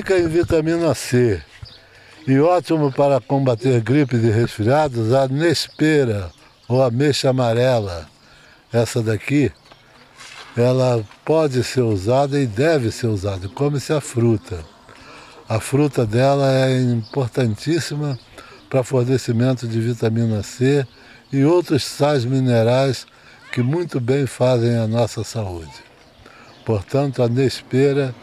rica em vitamina C e ótimo para combater gripes e resfriados, a Nespera ou ameixa amarela. Essa daqui, ela pode ser usada e deve ser usada, come-se a fruta. A fruta dela é importantíssima para fornecimento de vitamina C e outros sais minerais que muito bem fazem a nossa saúde. Portanto, a Nespera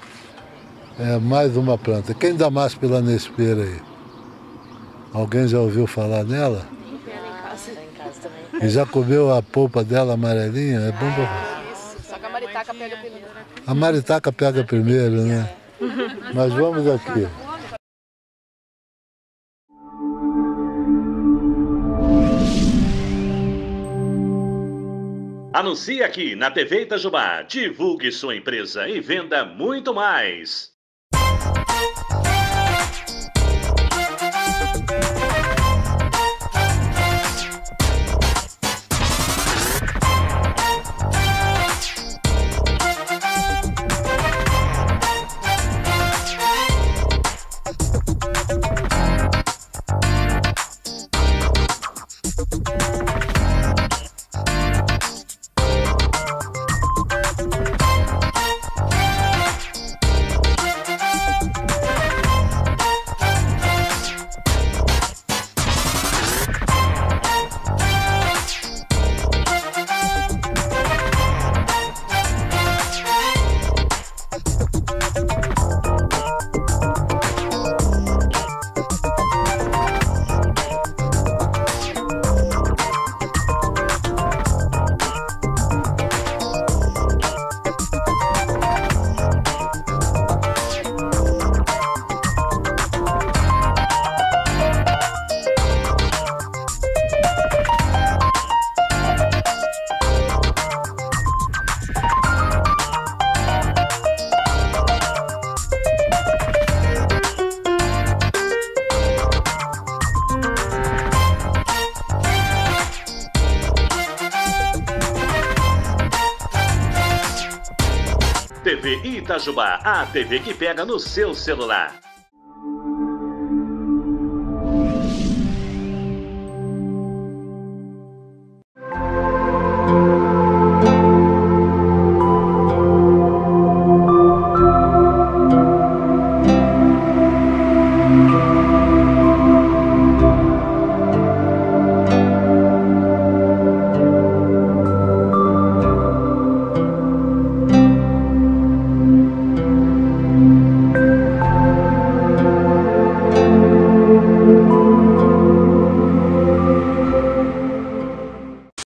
é mais uma planta. Quem dá mais pela Nespera aí? Alguém já ouviu falar nela? E já comeu a polpa dela amarelinha? É bom pra... Só que a maritaca pega primeiro. A maritaca pega primeiro, né? Mas vamos aqui. Anuncie aqui na TV Itajubá. Divulgue sua empresa e venda muito mais. Música Itajubá, a TV que pega no seu celular.